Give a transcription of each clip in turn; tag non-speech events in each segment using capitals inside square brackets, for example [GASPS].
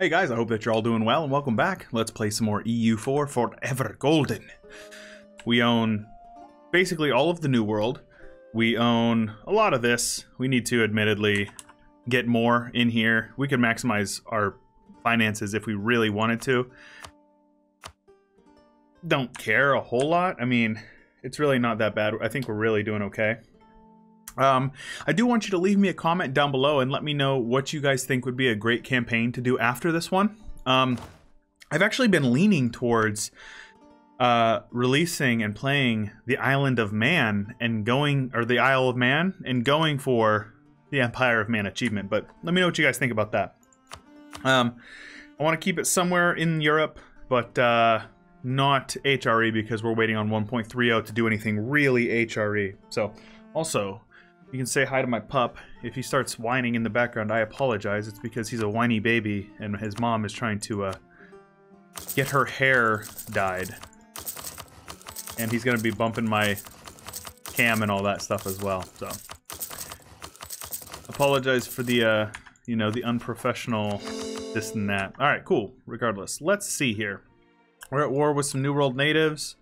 Hey guys, I hope that you're all doing well and welcome back. Let's play some more EU4 Forever Golden. We own basically all of the New World. We own a lot of this. We need to admittedly get more in here. We could maximize our finances if we really wanted to. Don't care a whole lot. I mean, it's really not that bad. I think we're really doing okay. Um, I do want you to leave me a comment down below and let me know what you guys think would be a great campaign to do after this one. Um, I've actually been leaning towards uh, releasing and playing the Island of Man and going, or the Isle of Man, and going for the Empire of Man achievement. But let me know what you guys think about that. Um, I want to keep it somewhere in Europe, but uh, not HRE because we're waiting on 1.30 to do anything really HRE. So, also, you can say hi to my pup. If he starts whining in the background, I apologize. It's because he's a whiny baby and his mom is trying to uh, get her hair dyed. And he's going to be bumping my cam and all that stuff as well. So, apologize for the, uh, you know, the unprofessional this and that. All right, cool. Regardless, let's see here. We're at war with some New World natives.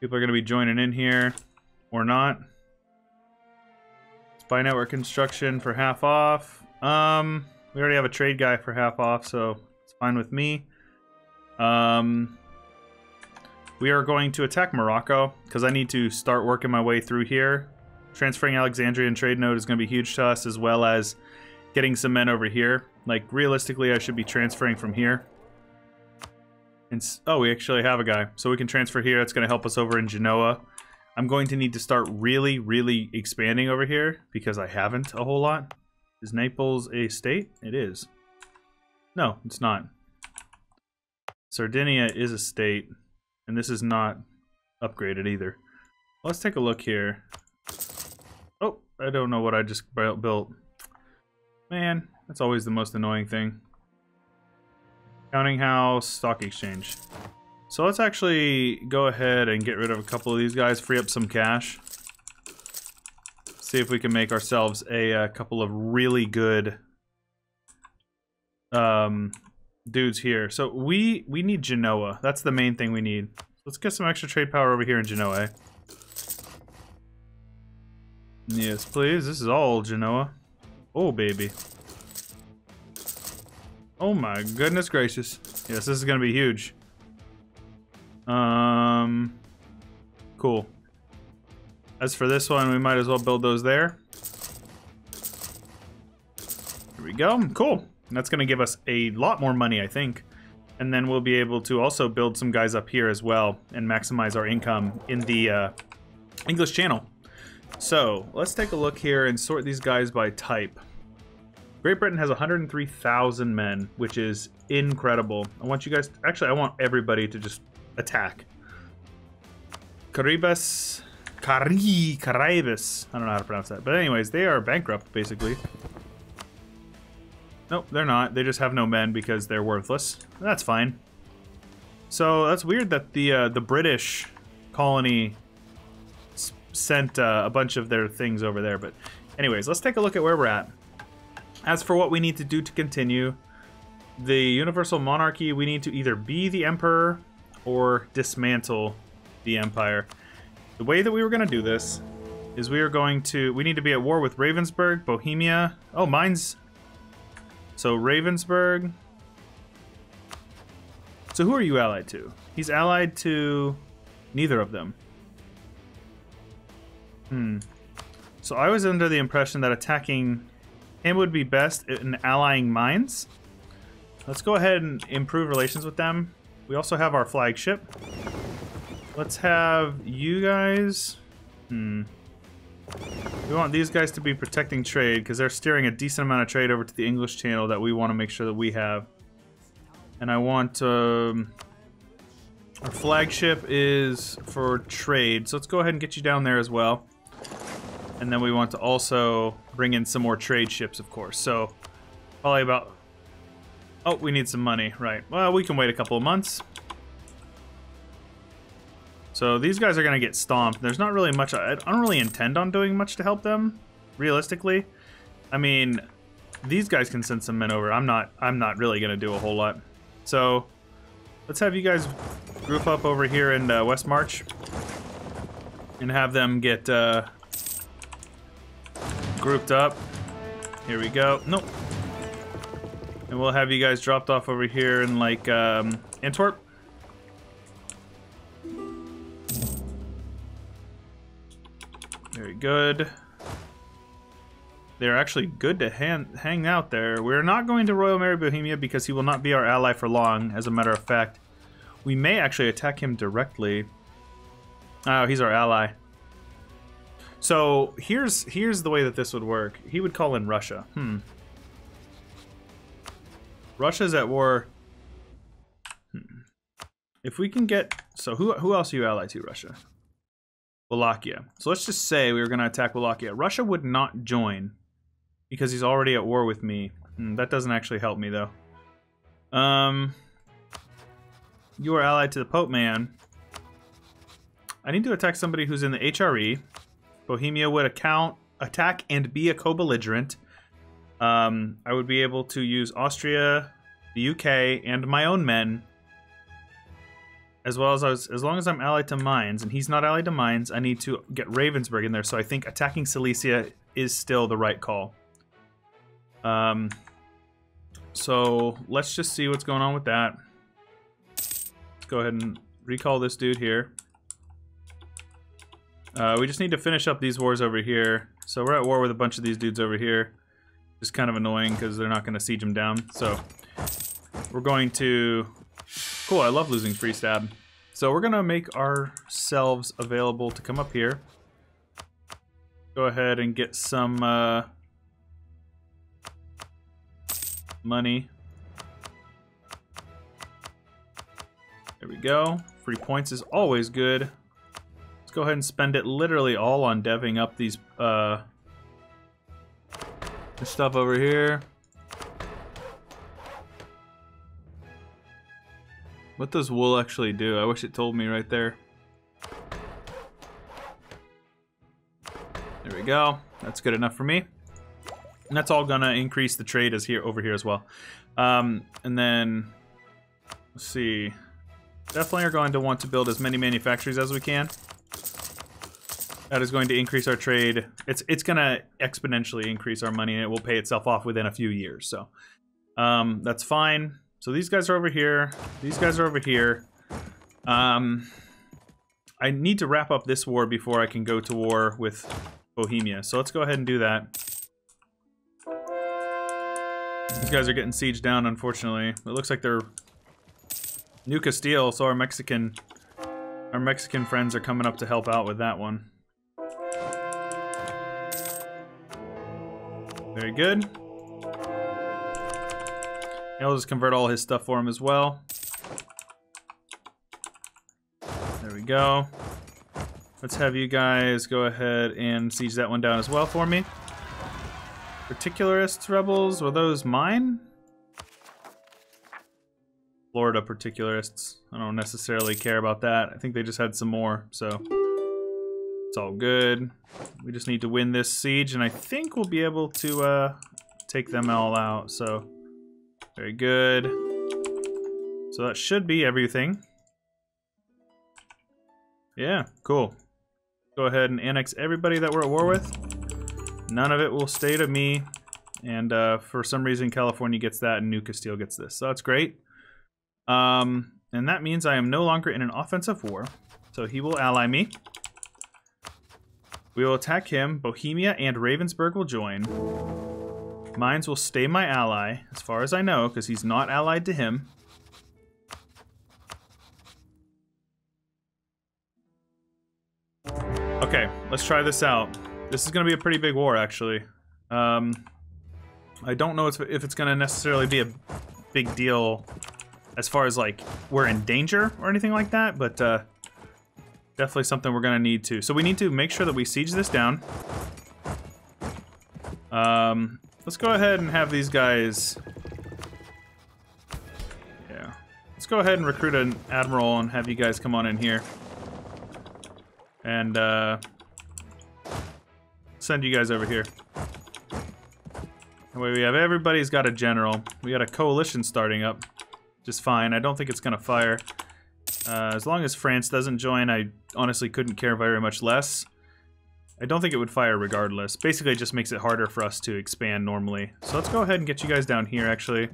People are going to be joining in here or not. Buy network construction for half off. Um, we already have a trade guy for half off, so it's fine with me. Um, we are going to attack Morocco because I need to start working my way through here. Transferring Alexandrian trade node is going to be huge to us, as well as getting some men over here. Like realistically, I should be transferring from here. And oh, we actually have a guy, so we can transfer here. That's going to help us over in Genoa. I'm going to need to start really, really expanding over here because I haven't a whole lot. Is Naples a state? It is. No, it's not. Sardinia is a state, and this is not upgraded either. Let's take a look here. Oh, I don't know what I just built. Man, that's always the most annoying thing. Counting house, stock exchange. So let's actually go ahead and get rid of a couple of these guys, free up some cash. See if we can make ourselves a, a couple of really good um, dudes here. So we we need Genoa. That's the main thing we need. Let's get some extra trade power over here in Genoa. Yes, please. This is all Genoa. Oh, baby. Oh my goodness gracious. Yes, this is going to be huge. Um, cool. As for this one, we might as well build those there. Here we go. Cool. That's going to give us a lot more money, I think. And then we'll be able to also build some guys up here as well and maximize our income in the uh, English channel. So let's take a look here and sort these guys by type. Great Britain has 103,000 men, which is incredible. I want you guys, to, actually, I want everybody to just attack. Caribes, Cari, Caribes. I don't know how to pronounce that. But anyways, they are bankrupt, basically. Nope, they're not. They just have no men because they're worthless. That's fine. So that's weird that the uh, the British colony sent uh, a bunch of their things over there. But anyways, let's take a look at where we're at. As for what we need to do to continue, the universal monarchy, we need to either be the emperor or dismantle the empire. The way that we were going to do this is we are going to... We need to be at war with Ravensburg, Bohemia. Oh, Mainz... So Ravensburg... So who are you allied to? He's allied to neither of them. Hmm. So I was under the impression that attacking him would be best in allying Mainz. Let's go ahead and improve relations with them. We also have our flagship. Let's have you guys... Hmm. We want these guys to be protecting trade because they're steering a decent amount of trade over to the English channel that we want to make sure that we have. And I want... Um, our flagship is for trade, so let's go ahead and get you down there as well. And then we want to also bring in some more trade ships, of course. So probably about Oh, we need some money. Right. Well, we can wait a couple of months. So these guys are going to get stomped. There's not really much... I don't really intend on doing much to help them, realistically. I mean, these guys can send some men over. I'm not. I'm not really gonna do a whole lot. So let's have you guys group up over here in uh, West March and have them get uh, grouped up. Here we go. Nope. And we'll have you guys dropped off over here in like um, Antwerp. Very good. They're actually good to hang, hang out there. We're not going to Royal marry Bohemia because he will not be our ally for long, as a matter of fact. We may actually attack him directly. Oh, he's our ally. So here's here's the way that this would work. He would call in Russia. Hmm. Russia's at war. Hmm. If we can get so who who else are you allied to, Russia? Wallachia. So let's just say we were going to attack Wallachia. Russia would not join because he's already at war with me. Hmm, that doesn't actually help me though. Um, you are allied to the Pope man. I need to attack somebody who's in the HRE. Bohemia would account, attack and be a co-belligerent. Um, I would be able to use Austria, the UK, and my own men. As well as I was, as long as I'm allied to Mainz, and he's not allied to Mainz, I need to get Ravensburg in there. So I think attacking Silesia is still the right call. Um, so let's just see what's going on with that. Let's go ahead and recall this dude here. Uh, we just need to finish up these wars over here. So we're at war with a bunch of these dudes over here. Just kind of annoying because they're not going to siege them down. So we're going to... Cool, I love losing free stab. So we're going to make ourselves available to come up here. Go ahead and get some uh, money. There we go. Free points is always good Let's go ahead and spend it literally all on deving up these, uh, this stuff over here. What does wool actually do? I wish it told me right there. There we go. That's good enough for me. And that's all gonna increase the trade as here over here as well. Um, and then let's see. Definitely are going to want to build as many manufactories as we can. That is going to increase our trade. It's it's going to exponentially increase our money, and it will pay itself off within a few years. So um, that's fine. So these guys are over here. These guys are over here. Um, I need to wrap up this war before I can go to war with Bohemia. So let's go ahead and do that. These guys are getting sieged down, unfortunately. It looks like they're New Castile, so our Mexican our Mexican friends are coming up to help out with that one. Very good. And I'll just convert all his stuff for him as well. There we go. Let's have you guys go ahead and siege that one down as well for me. Particularists rebels, were those mine? Florida particularists. I don't necessarily care about that. I think they just had some more, so... It's all good. We just need to win this siege, and I think we'll be able to uh, take them all out. So, very good. So that should be everything. Yeah, cool. Go ahead and annex everybody that we're at war with. None of it will stay to me. And uh, for some reason, California gets that and New Castile gets this. So that's great. Um, and that means I am no longer in an offensive war. So he will ally me. We will attack him. Bohemia and Ravensburg will join. Mainz will stay my ally, as far as I know, because he's not allied to him. Okay, let's try this out. This is going to be a pretty big war, actually. Um, I don't know if it's going to necessarily be a big deal as far as, like, we're in danger or anything like that, but uh, Definitely something we're gonna need to. So we need to make sure that we siege this down. Um, let's go ahead and have these guys... Yeah. Let's go ahead and recruit an admiral and have you guys come on in here. And, uh... Send you guys over here. That way we have everybody's got a general. We got a coalition starting up. Just fine. I don't think it's gonna fire. Uh, as long as France doesn't join, I honestly couldn't care very much less. I don't think it would fire regardless. Basically, it just makes it harder for us to expand normally. So let's go ahead and get you guys down here, actually.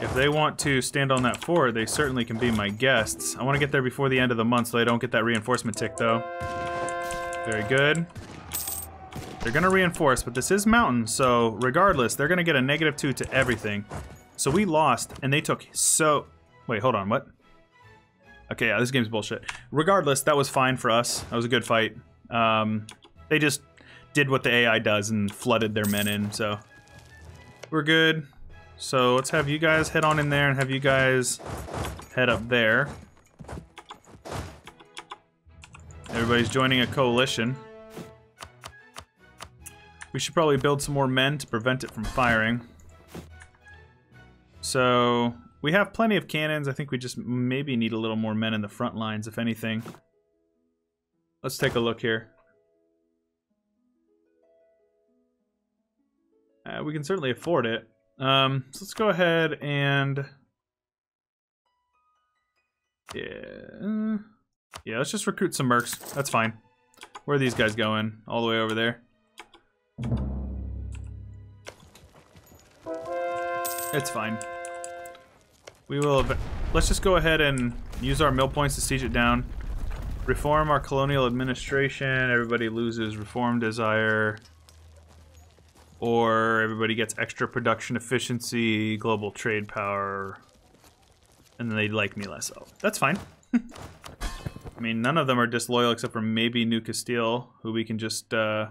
If they want to stand on that fort, they certainly can be my guests. I want to get there before the end of the month so I don't get that reinforcement tick, though. Very good. They're going to reinforce, but this is mountain, so regardless, they're going to get a negative 2 to everything. So we lost, and they took so... Wait, hold on, what? Okay, yeah, this game's bullshit. Regardless, that was fine for us. That was a good fight. Um, they just did what the AI does and flooded their men in, so... We're good. So let's have you guys head on in there and have you guys head up there. Everybody's joining a coalition. We should probably build some more men to prevent it from firing. So, we have plenty of cannons. I think we just maybe need a little more men in the front lines, if anything. Let's take a look here. Uh, we can certainly afford it. Um, so let's go ahead and... Yeah... Yeah, let's just recruit some mercs. That's fine. Where are these guys going? All the way over there. It's fine. We will... Let's just go ahead and use our mill points to siege it down. Reform our colonial administration. Everybody loses reform desire or everybody gets extra production efficiency, global trade power, and then they like me less. Oh, that's fine. [LAUGHS] I mean, none of them are disloyal except for maybe New Castile, who we can just uh,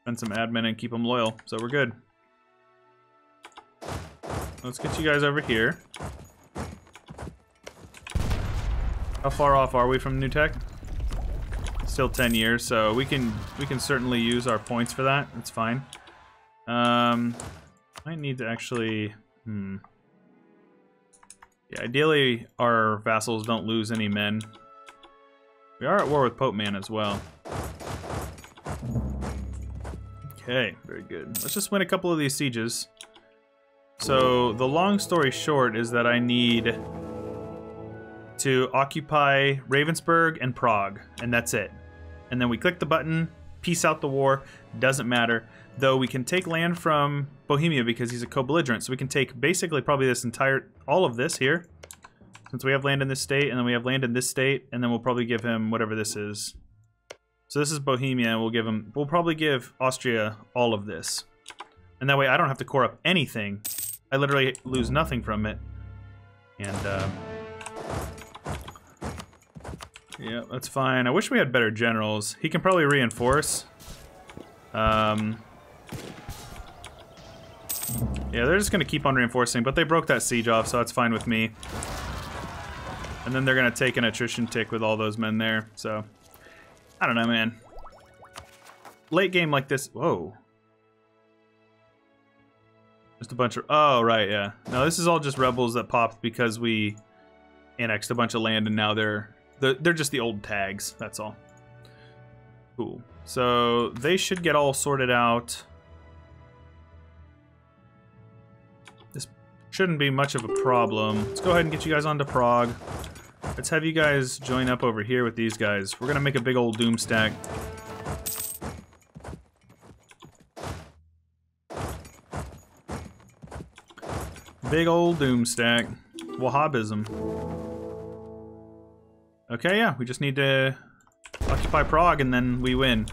spend some admin and keep them loyal. So we're good. Let's get you guys over here. How far off are we from New Tech? still 10 years, so we can we can certainly use our points for that. It's fine. Um, I need to actually. Hmm. Yeah, ideally our vassals don't lose any men. We are at war with Pope Man as well. Okay, very good. Let's just win a couple of these sieges. So the long story short is that I need to occupy Ravensburg and Prague, and that's it and then we click the button, peace out the war, doesn't matter. Though we can take land from Bohemia because he's a co-belligerent, so we can take basically probably this entire, all of this here, since we have land in this state, and then we have land in this state, and then we'll probably give him whatever this is. So this is Bohemia, and we'll give him, we'll probably give Austria all of this. And that way I don't have to core up anything. I literally lose nothing from it. And, uh, yeah, that's fine. I wish we had better generals. He can probably reinforce. Um, yeah, they're just to keep on reinforcing, but they broke that siege off, so that's fine with me. And then they're to take an attrition tick with all those men there, so... I don't know, man. Late game like this... Whoa. Just a bunch of... Oh, right, yeah. No, this is all just rebels that popped because we annexed a bunch of land and now they're the, they're just the old tags, that's all. Cool. So they should get all sorted out. This shouldn't be much of a problem. Let's go ahead and get you guys onto Prague. Let's have you guys join up over here with these guys. We're gonna make a big old doom stack. Big old doom stack. Wahhabism. Okay, yeah, we just need to occupy Prague and then we win.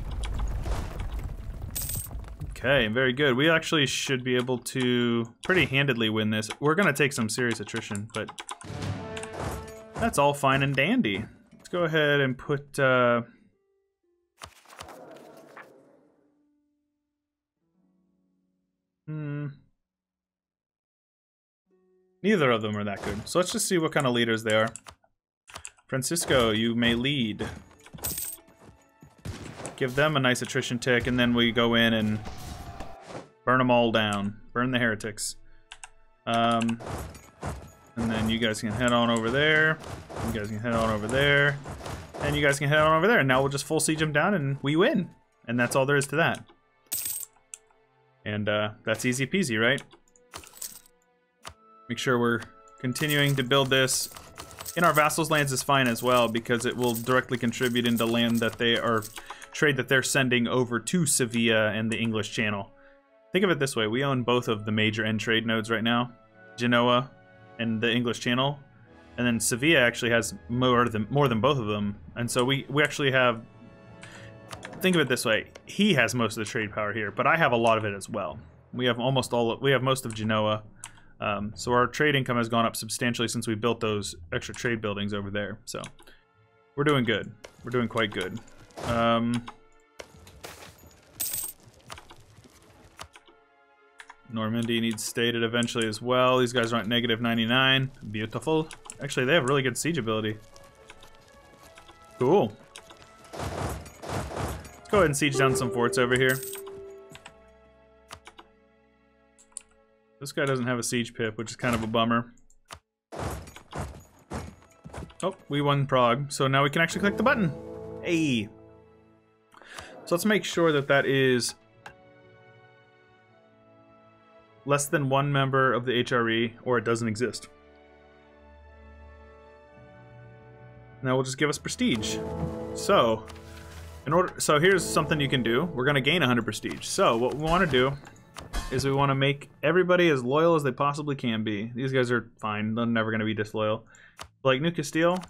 Okay, very good. We actually should be able to pretty handedly win this. We're going to take some serious attrition, but that's all fine and dandy. Let's go ahead and put... Uh, hmm... Neither of them are that good. So let's just see what kind of leaders they are. Francisco, you may lead. Give them a nice attrition tick, and then we go in and burn them all down. Burn the heretics. Um, and then you guys can head on over there. You guys can head on over there. and you guys can head on over there. And now we'll just full siege them down, and we win. And that's all there is to that. And uh, that's easy peasy, right? Make sure we're continuing to build this. In our vassals' lands is fine as well, because it will directly contribute into land that they are trade that they're sending over to Sevilla and the English Channel. Think of it this way: we own both of the major end trade nodes right now, Genoa and the English Channel, and then Sevilla actually has more than more than both of them. And so we we actually have. Think of it this way: he has most of the trade power here, but I have a lot of it as well. We have almost all. We have most of Genoa. Um, so our trade income has gone up substantially since we built those extra trade buildings over there. So we're doing good. We're doing quite good. Um, Normandy needs stated eventually as well. These guys are at negative 99. Beautiful. Actually, they have really good siege ability. Cool. Let's go ahead and siege down some forts over here. This guy doesn't have a siege pip, which is kind of a bummer. Oh, we won Prague, so now we can actually click the button. Hey! So let's make sure that that is less than one member of the HRE or it doesn't exist. Now we'll just give us prestige. So, in order, so here's something you can do. We're gonna gain 100 prestige. So what we want to do is we want to make everybody as loyal as they possibly can be. These guys are fine. They're never gonna be disloyal. Like New Castile,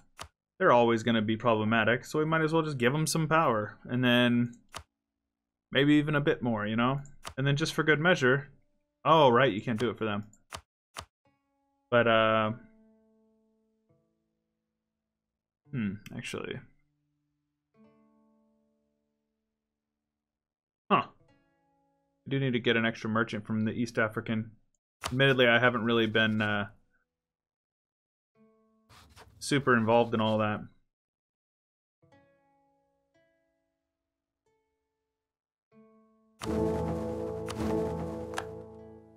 they're always gonna be problematic. So we might as well just give them some power, and then maybe even a bit more, you know. And then just for good measure, Oh, right, you can't do it for them. But, uh... Hmm, actually... do need to get an extra merchant from the East African. Admittedly, I haven't really been, uh... Super involved in all that.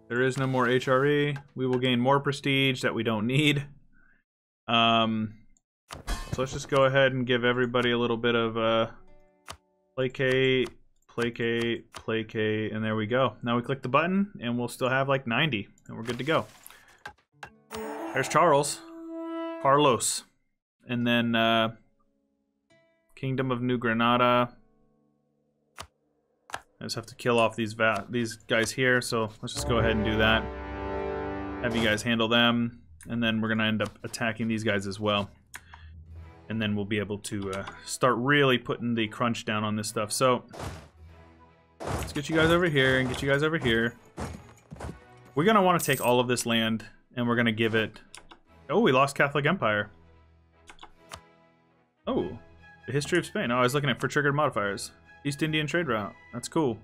There is no more HRE. We will gain more prestige that we don't need. Um, so let's just go ahead and give everybody a little bit of uh, placate, placate, placate, and there we go. Now we click the button, and we'll still have like 90, and we're good to go. There's Charles, Carlos, and then uh, Kingdom of New Granada. I just have to kill off these these guys here, so let's just go ahead and do that. Have you guys handle them, and then we're to end up attacking these guys as well. And then we'll be able to uh, start really putting the crunch down on this stuff. So, let's get you guys over here and get you guys over here. We're going to want to take all of this land, and we're going to give it... Oh, we lost Catholic Empire. Oh, the history of Spain. Oh, I was looking at for triggered modifiers. East Indian trade route. That's cool.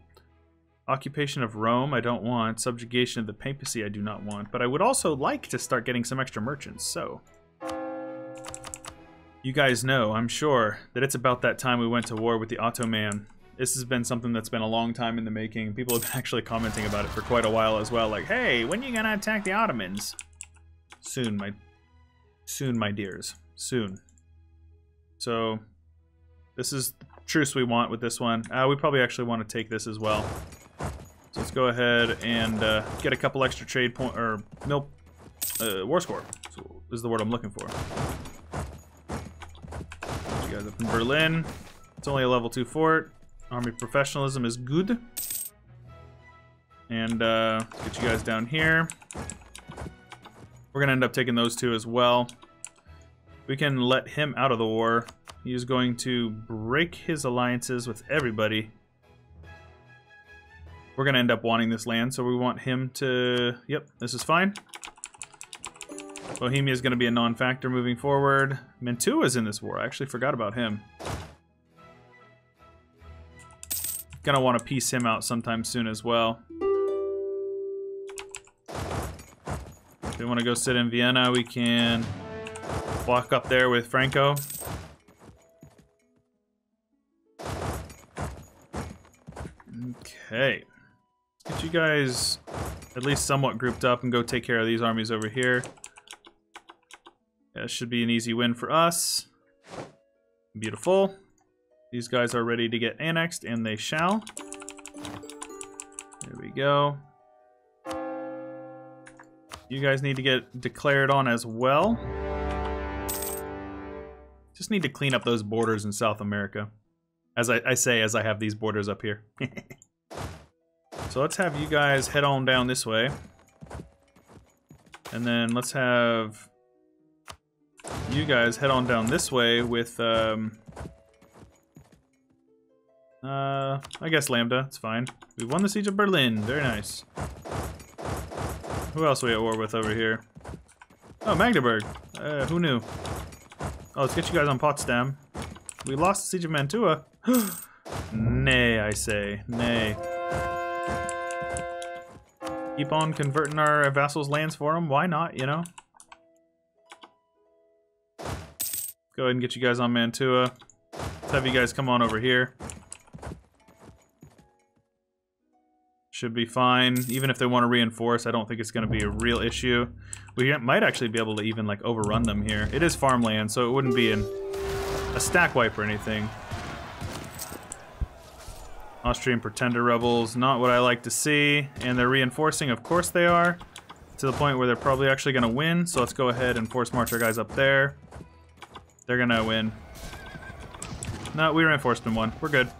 Occupation of Rome, I don't want. Subjugation of the papacy, I do not want. But I would also like to start getting some extra merchants, so... You guys know, I'm sure, that it's about that time we went to war with the Ottoman. This has been something that's been a long time in the making. People have been [LAUGHS] actually commenting about it for quite a while as well. Like, hey, when are you gonna attack the Ottomans? Soon, my... Soon, my dears. Soon. So, this is the truce we want with this one. Uh, we probably actually want to take this as well. So let's go ahead and uh, get a couple extra trade point or milk uh, war score. So is the word I'm looking for. You guys up in Berlin. It's only a level two fort. Army professionalism is good. And uh, get you guys down here. We're gonna end up taking those two as well. We can let him out of the war He's going to break his alliances with everybody. We're going to end up wanting this land, so we want him to... Yep, this is fine. Bohemia is going to be a non-factor moving forward. Mantua is in this war. I actually forgot about him. Gonna want to piece him out sometime soon as well. If we want to go sit in Vienna, we can walk up there with Franco. Okay. Let's get you guys at least somewhat grouped up and go take care of these armies over here. That should be an easy win for us. Beautiful. These guys are ready to get annexed, and they shall. There we go. You guys need to get declared on as well. Just need to clean up those borders in South America. As I, I say, as I have these borders up here. [LAUGHS] so let's have you guys head on down this way. And then let's have you guys head on down this way with, um, uh, I guess Lambda. It's fine. We won the Siege of Berlin. Very nice. Who else are we at war with over here? Oh, Magdeburg. Uh, who knew? Oh, let's get you guys on Potsdam. We lost the Siege of Mantua. [GASPS] nay, I say. Nay. Keep on converting our vassals' lands for them. Why not, you know? Go ahead and get you guys on Mantua. Let's have you guys come on over here. Should be fine. Even if they want to reinforce, I don't think it's going to be a real issue. We might actually be able to even like overrun them here. It is farmland, so it wouldn't be an, a stack wipe or anything. Austrian pretender rebels, not what I like to see. And they're reinforcing, of course they are. To the point where they're probably actually going to win. So let's go ahead and force march our guys up there. They're going to win. No, we reinforced them one. We're good.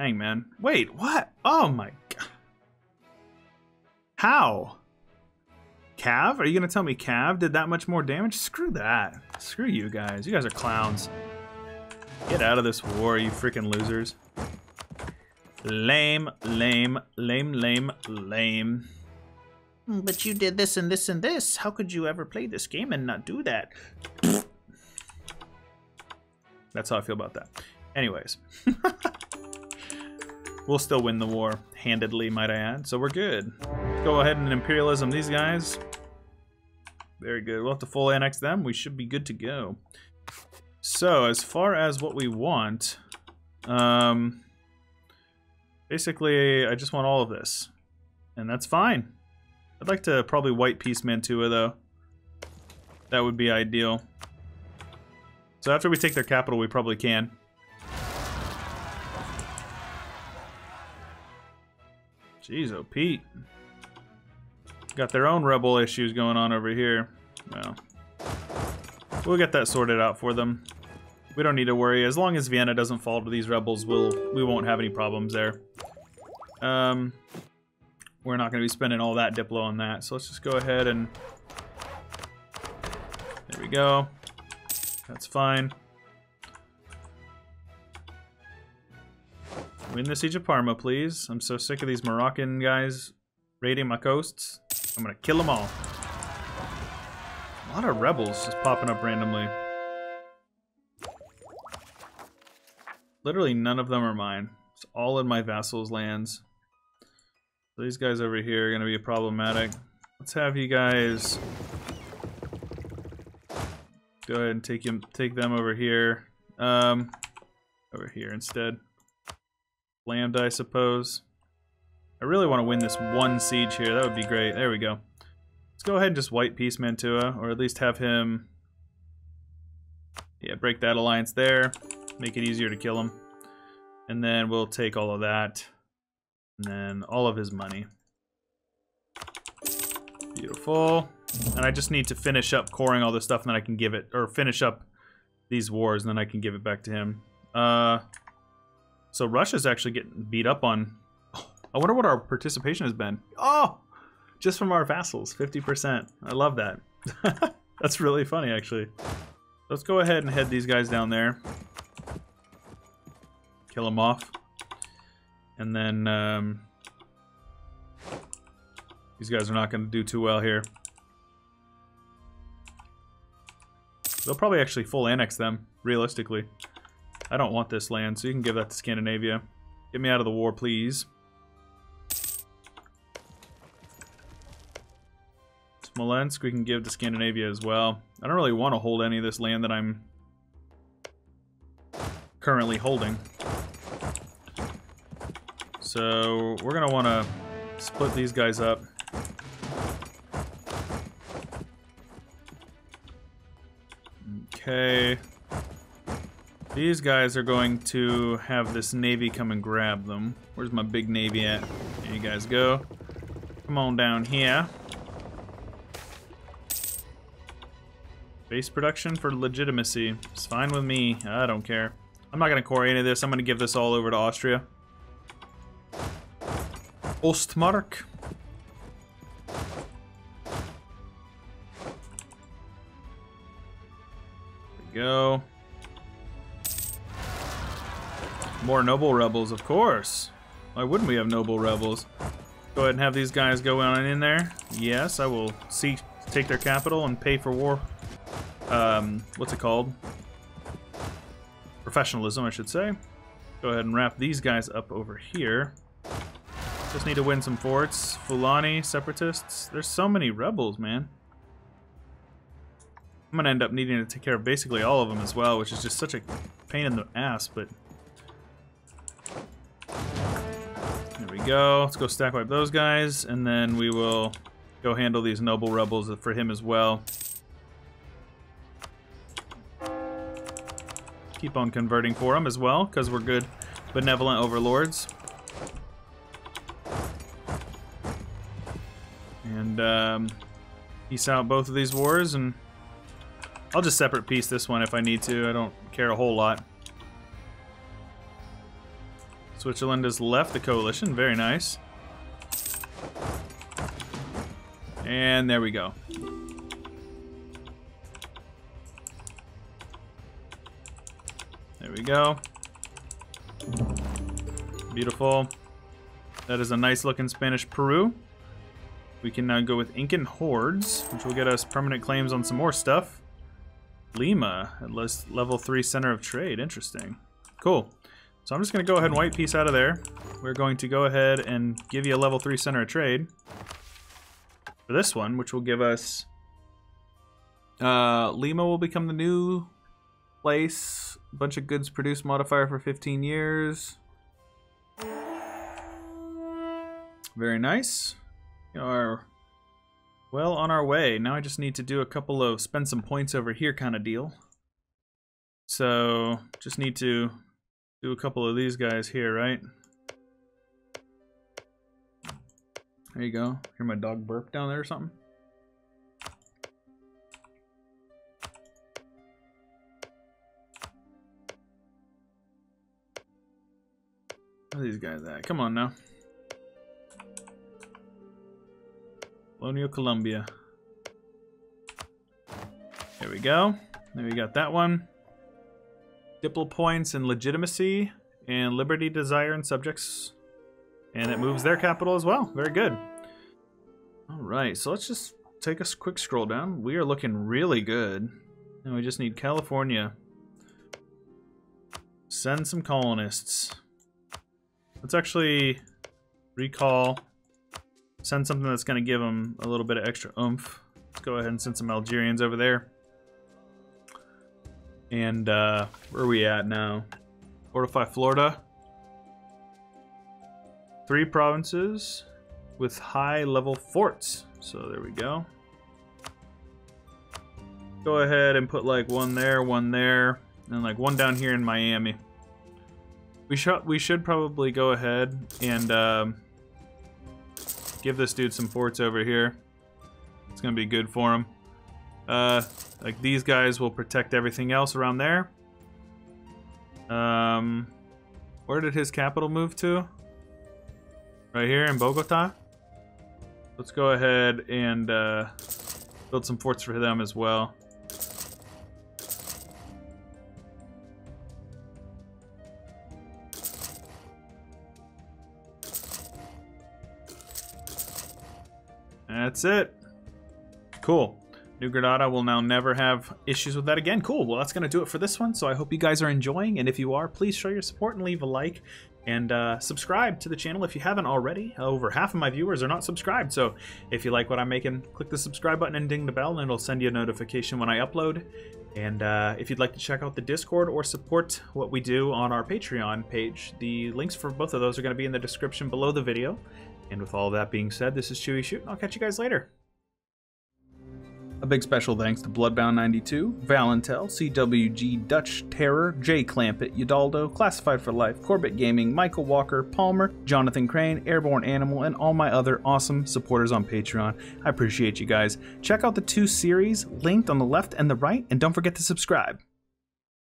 Dang, man. Wait, what? Oh my god. How? Cav? Are you going to tell me Cav did that much more damage? Screw that. Screw you guys. You guys are clowns. Get out of this war, you freaking losers. Lame, lame, lame, lame, lame. Hmm, but you did this and this and this. How could you ever play this game and not do that? That's how I feel about that. Anyways. [LAUGHS] we'll still win the war, handedly, might I add. So we're good. Go ahead and imperialism these guys. Very good. We'll have to full annex them. We should be good to go. So, as far as what we want, um, basically, I just want all of this. And that's fine. I'd like to probably white piece Mantua, though. That would be ideal. So after we take their capital, we probably can. Jeez, oh Pete. Got their own rebel issues going on over here. Well, We'll get that sorted out for them. We don't need to worry. As long as Vienna doesn't fall to these rebels, we'll, we won't have any problems there. Um, we're not going to be spending all that Diplo on that. So let's just go ahead and... There we go. That's fine. Win the Siege of Parma, please. I'm so sick of these Moroccan guys raiding my coasts. I'm to kill them all. A lot of rebels just popping up randomly. Literally none of them are mine. It's all in my vassals' lands. These guys over here are to be problematic. Let's have you guys go ahead and take him, take them over here. Um, over here instead. Lambda, I suppose. I really want to win this one siege here. That would be great. There we go. Let's go ahead and just white piece Mantua, or at least have him... Yeah, break that alliance there. Make it easier to kill him. And then we'll take all of that. And then all of his money. Beautiful. And I just need to finish up coring all this stuff, and then I can give it... Or finish up these wars, and then I can give it back to him. Uh, so Russia's actually getting beat up on... I wonder what our participation has been. Oh! just from our vassals, 50%. I love that. [LAUGHS] That's really funny, actually. Let's go ahead and head these guys down there. Kill them off. And then, um, these guys are not going to do too well here. They'll probably actually full annex them, realistically. I don't want this land, so you can give that to Scandinavia. Get me out of the war, please. Smolensk we can give to Scandinavia as well. I don't really want to hold any of this land that I'm currently holding. So we're going to want to split these guys up. Okay. These guys are going to have this navy come and grab them. Where's my big navy at? There you guys go. Come on down here. Base production for legitimacy. It's fine with me. I don't care. I'm not going to core any of this. I'm going to give this all over to Austria. Ostmark. There we go. More noble rebels, of course. Why wouldn't we have noble rebels? Go ahead and have these guys go on in there. Yes, I will seek take their capital and pay for war. Um, what's it called? Professionalism, I should say. Go ahead and wrap these guys up over here. Just need to win some forts. Fulani, separatists. There's so many rebels, man. I'm gonna end up needing to take care of basically all of them as well, which is just such a pain in the ass, but go. Let's go stack wipe those guys, and then we will go handle these noble rebels for him as well. Keep on converting for him as well, because we're good benevolent overlords. And um, peace out both of these wars, and I'll just separate piece this one if I need to. I don't care a whole lot. Switzerland has left the coalition. Very nice. And there we go. There we go. Beautiful. That is a nice looking Spanish Peru. We can now go with Incan Hordes, which will get us permanent claims on some more stuff. Lima, at least level 3 center of trade. Interesting. Cool. So I'm just going to go ahead and white piece out of there. We're going to go ahead and give you a level 3 center of trade for this one, which will give us... Uh, Lima will become the new place. Bunch of goods produced modifier for 15 years. Very nice. We are well on our way. Now I just need to do a couple of spend some points over here kind of deal. So just need to do a couple of these guys here, right? There you go. Hear my dog burp down there or something? Where these guys at? Come on now. Colonial Columbia. There we go. There we got that one. Diplo points and legitimacy and liberty, desire, and subjects. And it moves their capital as well. Very good. All right, so let's just take a quick scroll down. We are looking really good. And we just need California. Send some colonists. Let's actually recall. Send something that's going to give them a little bit of extra oomph. Let's go ahead and send some Algerians over there. And uh, where are we at now? Fortify Florida. Three provinces with high level forts. So there we go. Go ahead and put like one there, one there, and like one down here in Miami. We should we should probably go ahead and um, give this dude some forts over here. It's gonna be good for him. Uh, like these guys will protect everything else around there. Um, where did his capital move to? Right here in Bogota. Let's go ahead and uh, build some forts for them as well. That's it. Cool. New Granada will now never have issues with that again. Cool. Well, that's going to do it for this one. So I hope you guys are enjoying. And if you are, please show your support and leave a like. And uh, subscribe to the channel if you haven't already. Over half of my viewers are not subscribed. So if you like what I'm making, click the subscribe button and ding the bell, and it'll send you a notification when I upload. And uh, if you'd like to check out the Discord or support what we do on our Patreon page, the links for both of those are going to be in the description below the video. And with all that being said, this is Chewyshoot, and I'll catch you guys later. A big special thanks to Bloodbound92, Valentel, CWG Dutch Terror, Jay Clampett, Udaldo, Classified for Life, Corbett Gaming, Michael Walker, Palmer, Jonathan Crane, Airborne Animal, and all my other awesome supporters on Patreon. I appreciate you guys. Check out the two series linked on the left and the right, and don't forget to subscribe.